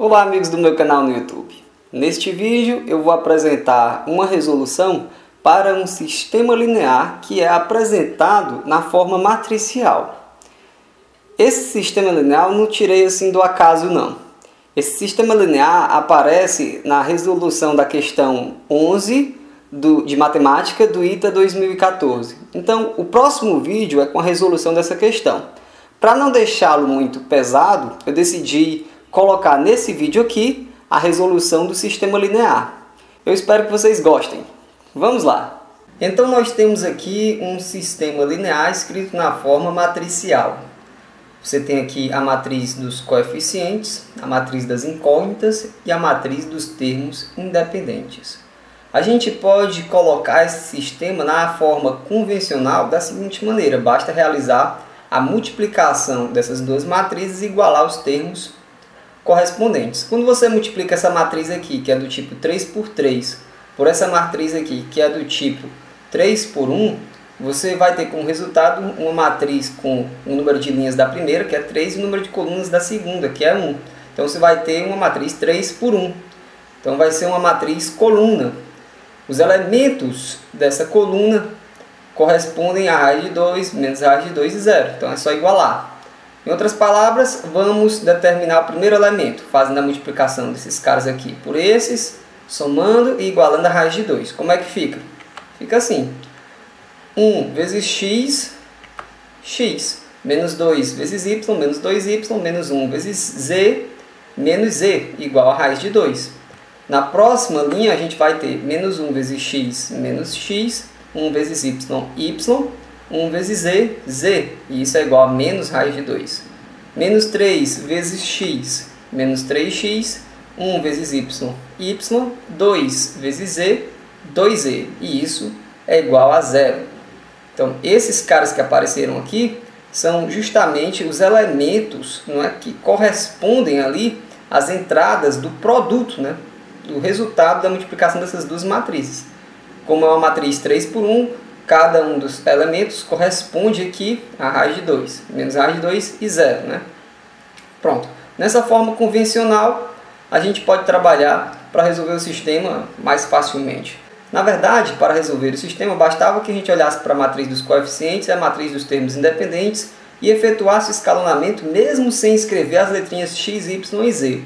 Olá amigos do meu canal no YouTube. Neste vídeo eu vou apresentar uma resolução para um sistema linear que é apresentado na forma matricial. Esse sistema linear não tirei assim do acaso não. Esse sistema linear aparece na resolução da questão 11 do, de matemática do ITA 2014. Então o próximo vídeo é com a resolução dessa questão. Para não deixá-lo muito pesado, eu decidi colocar nesse vídeo aqui a resolução do sistema linear. Eu espero que vocês gostem. Vamos lá! Então nós temos aqui um sistema linear escrito na forma matricial. Você tem aqui a matriz dos coeficientes, a matriz das incógnitas e a matriz dos termos independentes. A gente pode colocar esse sistema na forma convencional da seguinte maneira, basta realizar a multiplicação dessas duas matrizes e igualar os termos correspondentes. Quando você multiplica essa matriz aqui, que é do tipo 3 por 3, por essa matriz aqui, que é do tipo 3 por 1, você vai ter como resultado uma matriz com o número de linhas da primeira, que é 3, e o número de colunas da segunda, que é 1. Então você vai ter uma matriz 3 por 1. Então vai ser uma matriz coluna. Os elementos dessa coluna correspondem a raiz de 2 menos raiz de 2 e 0. Então é só igualar. Em outras palavras, vamos determinar o primeiro elemento, fazendo a multiplicação desses caras aqui por esses, somando e igualando a raiz de 2. Como é que fica? Fica assim. 1 vezes x, x, menos 2 vezes y, menos 2y, menos 1 vezes z, menos z, igual a raiz de 2. Na próxima linha, a gente vai ter menos 1 vezes x, menos x, 1 vezes y, y, 1 vezes z, z, e isso é igual a menos raiz de 2. Menos 3 vezes x, menos 3x, 1 vezes y, y, 2 vezes z, 2z, e isso é igual a zero. Então, esses caras que apareceram aqui são justamente os elementos não é, que correspondem ali às entradas do produto, né, do resultado da multiplicação dessas duas matrizes. Como é uma matriz 3 por 1, cada um dos elementos corresponde aqui a raiz de 2, menos raiz de 2 e 0. Né? Pronto. Nessa forma convencional, a gente pode trabalhar para resolver o sistema mais facilmente. Na verdade, para resolver o sistema, bastava que a gente olhasse para a matriz dos coeficientes a matriz dos termos independentes e efetuasse o escalonamento mesmo sem escrever as letrinhas x, y e z.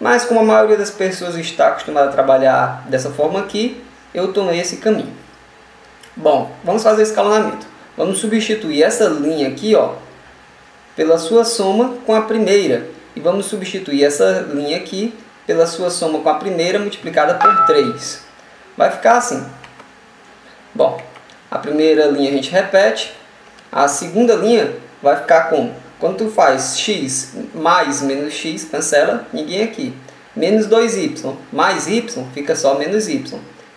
Mas como a maioria das pessoas está acostumada a trabalhar dessa forma aqui, eu tomei esse caminho. Bom, vamos fazer escalonamento. Vamos substituir essa linha aqui, ó, pela sua soma com a primeira. E vamos substituir essa linha aqui pela sua soma com a primeira multiplicada por 3. Vai ficar assim. Bom, a primeira linha a gente repete. A segunda linha vai ficar com, quando tu faz x mais menos x, cancela, ninguém aqui. Menos 2y mais y, fica só menos y.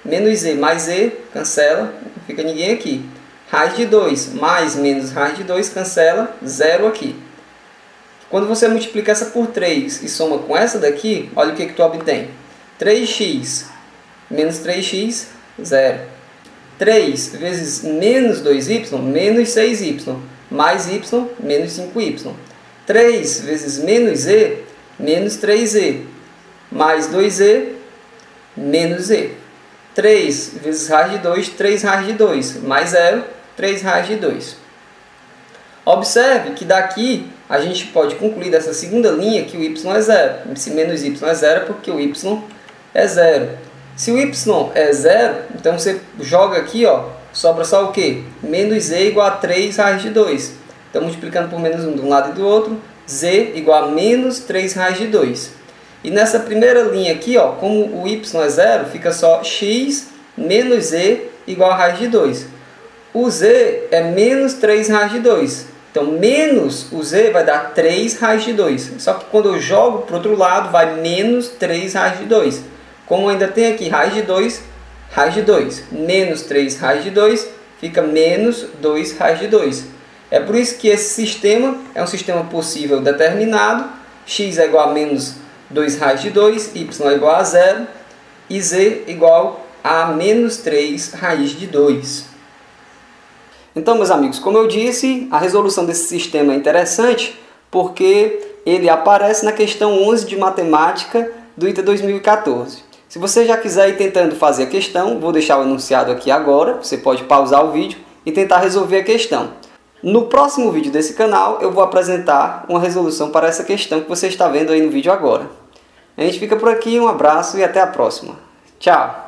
Menos z mais z, cancela, não fica ninguém aqui. Raiz de 2 mais menos raiz de 2, cancela, zero aqui. Quando você multiplica essa por 3 e soma com essa daqui, olha o que, que tu obtém. 3x menos 3x, zero. 3 vezes menos 2y, menos 6y, mais y, menos 5y. 3 vezes menos z, menos 3z, mais 2z, menos z. 3 vezes raiz de 2, 3 raiz de 2, mais 0, 3 raiz de 2. Observe que daqui a gente pode concluir dessa segunda linha que o y é zero. Se menos y é zero, é porque o y é zero. Se o y é zero, então você joga aqui, ó, sobra só o quê? Menos z igual a 3 raiz de 2. Então, multiplicando por menos 1 de um lado e do outro, z igual a menos 3 raiz de 2. E nessa primeira linha aqui, ó, como o y é zero, fica só x menos z igual a raiz de 2. O z é menos 3 raiz de 2. Então, menos o z vai dar 3 raiz de 2. Só que quando eu jogo para o outro lado, vai menos 3 raiz de 2. Como ainda tem aqui raiz de 2, raiz de 2. Menos 3 raiz de 2, fica menos 2 raiz de 2. É por isso que esse sistema é um sistema possível determinado. x é igual a menos 2 raiz de 2, y é igual a zero e z igual a menos 3 raiz de 2. Então, meus amigos, como eu disse, a resolução desse sistema é interessante porque ele aparece na questão 11 de matemática do ITA 2014. Se você já quiser ir tentando fazer a questão, vou deixar o enunciado aqui agora, você pode pausar o vídeo e tentar resolver a questão. No próximo vídeo desse canal, eu vou apresentar uma resolução para essa questão que você está vendo aí no vídeo agora. A gente fica por aqui, um abraço e até a próxima. Tchau!